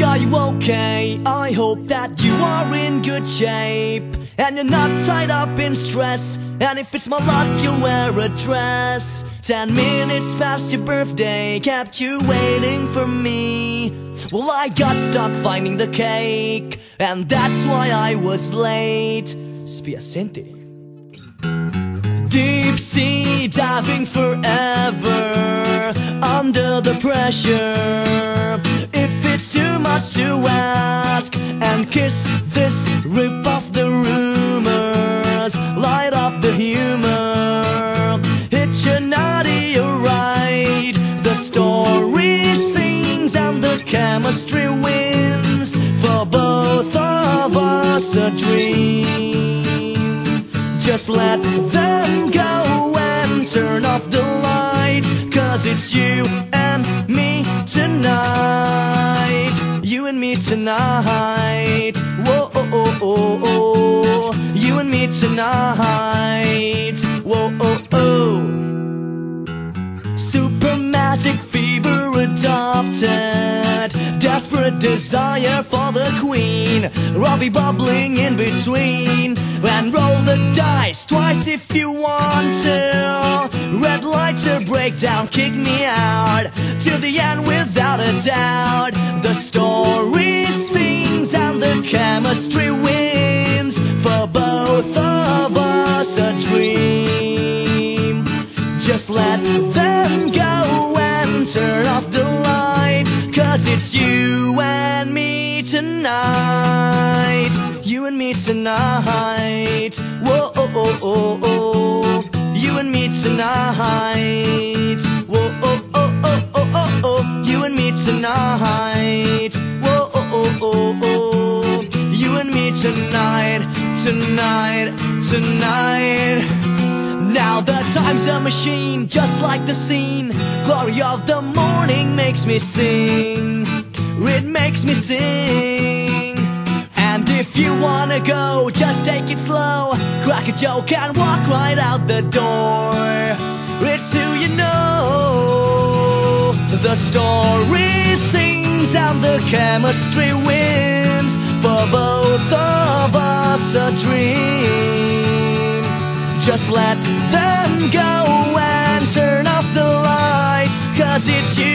Are you okay? I hope that you are in good shape. And you're not tied up in stress. And if it's my luck, you'll wear a dress. Ten minutes past your birthday Kept you waiting for me. Well, I got stuck finding the cake. And that's why I was late. Spiacente Deep sea diving forever Under the pressure to ask And kiss this, rip off the rumors. Light up the humor. It's your naughty right The story sings and the chemistry wins For both of us a dream. Just let them go and turn off the lights Cause it's you desire for the queen. Robbie bubbling in between. And roll the dice twice if you want to. Red light to break down, kick me out. To the end without a doubt. The story sings and the chemistry wins. For both of us a dream. Just let them go it's you and me tonight. You and me tonight. Whoa, oh, oh, oh, oh. You and me tonight. Whoa, oh, oh, oh, oh, oh, oh. You and me tonight. Whoa, oh, oh, oh, oh. You and me tonight Tonight, tonight. Now the time's a machine, just like the scene. Glory of the morning makes me sing It makes me sing. And if you wanna go, just take it slow. Crack a joke and walk right out the door. It's who you know. The story sings and the chemistry wins. For both of us a dream. Just let them go and turn off the lights Cause it's you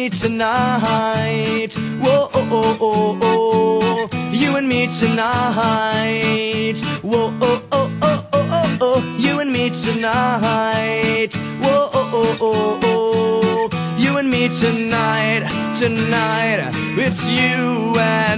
me tonight Whoa, oh, oh, oh, oh. You and me tonight Whoa, oh, oh, oh, oh, oh, oh. You and me tonight Whoa, oh, oh, oh, oh. oh. You and me tonight Tonight It's you and